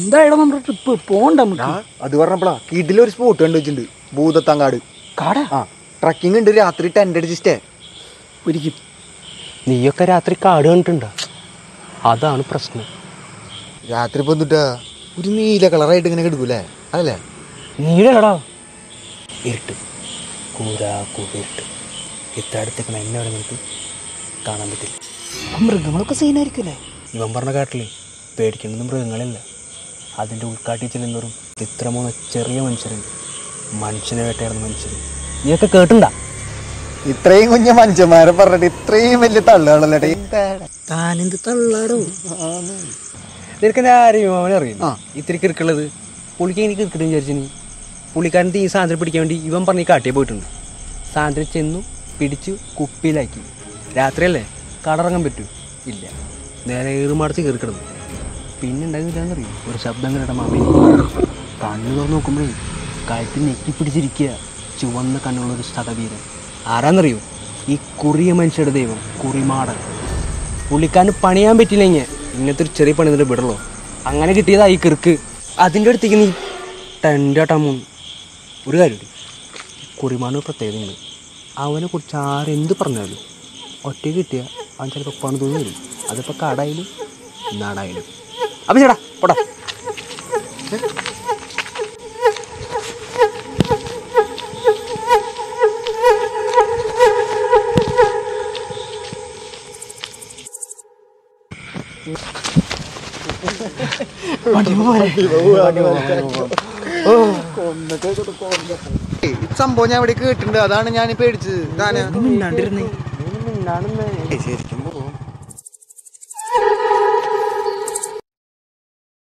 എന്തായാലും നമ്മുടെ ട്രിപ്പ് പോണ്ട അത് പറഞ്ഞപ്പോഴാ കിടിലൊരു സ്പോട്ട് കണ്ടു വെച്ചിട്ടുണ്ട്. ഭൂതത്തങ്ങാട് കാട? ആ ട്രക്കിംഗ് ഉണ്ട് രാത്രി ടെന്റ് അടിച്ച് സ്റ്റേ ഒരിക്കും. നീയൊക്കെ രാത്രി കാട് കണ്ടിട്ടുണ്ടോ? അതാണ് പ്രശ്നം. രാത്രി ഇപ്പൊ ഒരു നീല കളറായിട്ട് ഇങ്ങനെ കിടക്കൂലേ? അതല്ലേ? നീലടാ ഇരുട്ട്. കൂരാ കൂര ഇരുട്ട്. ഇത്ര എന്നെ വരെ നിനക്ക് കാണാൻ പറ്റില്ല. മൃഗങ്ങളൊക്കെ സീനായിരിക്കുമല്ലേ ഇവൻ പറഞ്ഞ കാട്ടിൽ പേടിക്കേണ്ടത് മൃഗങ്ങളില്ല. അതിന്റെ ഉൾക്കാട്ടി ചെല്ലുന്നവരും ഇത്ര മൂന്ന് ചെറിയ മനുഷ്യരുണ്ട് മനുഷ്യനെ വേട്ടയായിരുന്നു മനുഷ്യർ നീയൊക്കെ കേട്ടുണ്ടാ? ഇത്രയും കുഞ്ഞ മനുഷ്യന്മാരെ പറഞ്ഞിട്ട് ഇത്രയും വലിയ തള്ളുകളല്ലേ താനെന്ത് തള്ളാടോ? നിനക്ക് ആരെയും അവനെ ഇത്തിരി കിറുക്കുള്ളത്. പുള്ളിക്ക് എനിക്ക് കിറുക്കിട്ട് വിചാരിച്ചു പുള്ളിക്കാരൻ ഈ സാധനം പിടിക്കാൻ വേണ്ടി ഇവൻ പറഞ്ഞ് കാട്ടിയെ പോയിട്ടുണ്ട്. സാധനം ചെന്നു പിടിച്ച് കുപ്പിയിലാക്കി. രാത്രിയല്ലേ? കടറങ്ങാൻ പറ്റൂ? ഇല്ല. നേരെ ഏറുമാടത്ത് കയറി കിടന്നു. പിന്നെ ഉണ്ടായിരുന്നില്ലാന്നറിയും ഒരു ശബ്ദം കേട്ട മാമി കണ്ണു തുറന്ന് നോക്കുമ്പോഴേ കഴുത്തിൽ ഞെക്കിപ്പിടിച്ചിരിക്കുക ചുവന്ന കണ്ണുള്ളൊരു സ്ഥലവീരൻ ആരാന്നറിയോ? ഈ കുറിയ മനുഷ്യരുടെ ദൈവം കുറിമാടൻ. പുള്ളിക്കാരന് പണിയാൻ പറ്റില്ലെങ്കിൽ ഇങ്ങനത്തെ ഒരു ചെറിയ പണി നിന്നിട്ട് വിടല്ലോ അങ്ങനെ കിട്ടിയതാ ഈ കിറുക്ക്. അതിന്റെ അടുത്തേക്ക് നീ ടെന്റാട്ടാൻ മൂന്ന് ഒരു കാര്യമുണ്ട് കുറിമാടിന് പ്രത്യേകതയുണ്ട് അവനെ കുറിച്ച് ആരെന്ത് പറഞ്ഞാലും ഒറ്റ കിട്ടിയാൽ അവൻ ചിലപ്പോൾ പണി തോന്നി വരും. അതിപ്പോൾ കടയിലും നാടായാലും. അപ്പം ചേട്ടാ പോടാ. സംഭവം ഞാൻ ഇവിടെ കേട്ടിട്ടുണ്ട്. അതാണ് ഞാൻ. പേടിച്ചത് ശരിക്കും